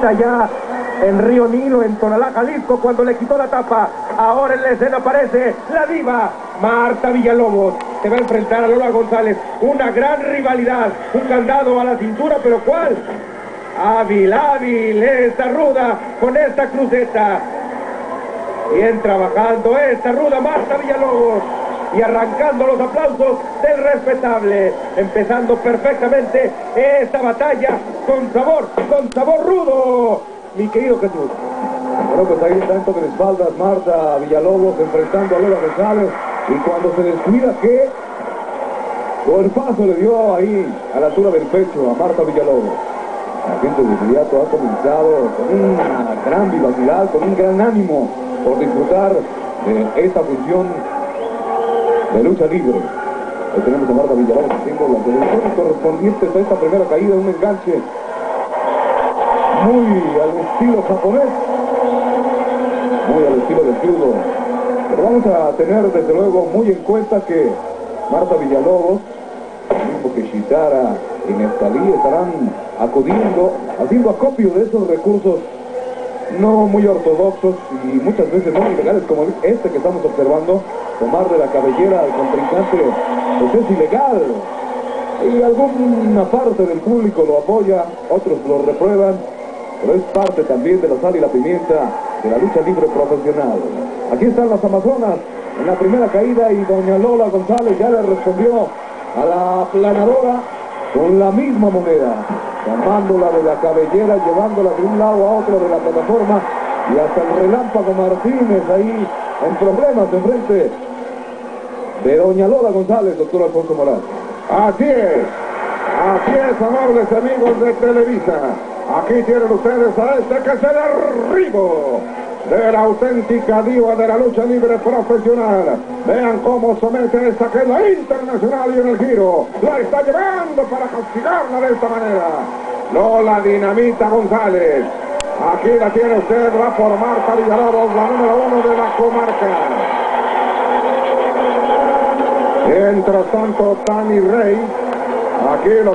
visita ya en Río Nilo, en Tonalá, Jalisco, cuando le quitó la tapa. Ahora en la escena aparece la diva Marta Villalobos. Se va a enfrentar a Lola González. Una gran rivalidad. Un candado a la cintura, pero ¿cuál? Hábil, hábil, esta ruda con esta cruceta. Bien trabajando esta ruda Marta Villalobos y arrancando los aplausos del respetable, empezando perfectamente esta batalla con sabor, con sabor rudo, mi querido Jesús. Bueno, pues ahí está en toque de espaldas Marta Villalobos enfrentando a Lola González y cuando se descuida que paso le dio ahí a la altura del pecho a Marta Villalobos. La gente de inmediato ha comenzado con una gran vivacidad, con un gran ánimo por disfrutar de esta función de lucha libre. Ahí tenemos a Marta Villalobos haciendo las devoluciones correspondientes a esta primera caída, un enganche muy al estilo japonés, muy al estilo del judo. Pero vamos a tener desde luego muy en cuenta que Marta Villalobos, mismo que Shitara y Neftalí estarán acudiendo, haciendo acopio de esos recursos no muy ortodoxos y muchas veces no ilegales como este que estamos observando, tomar de la cabellera al contrincante, pues es ilegal. Y alguna parte del público lo apoya, otros lo reprueban, pero es parte también de la sal y la pimienta de la lucha libre profesional. Aquí están las Amazonas en la primera caída y doña Lola González ya le respondió a la planadora con la misma moneda tomándola de la cabellera, llevándola de un lado a otro de la plataforma y hasta el relámpago Martínez ahí en problemas de de doña Lola González, doctor Alfonso Morales. Así es, así es, amables amigos de Televisa. Aquí tienen ustedes a este que es el arribo de la auténtica diva de la lucha libre profesional. Vean cómo somete esta que es la internacional y en el giro. La está llevando para castigarla de esta manera. Lola Dinamita González. Aquí la tiene usted, va por Marta Villalobos, la número uno de la comarca. Mientras tanto, Tani Rey, aquí lo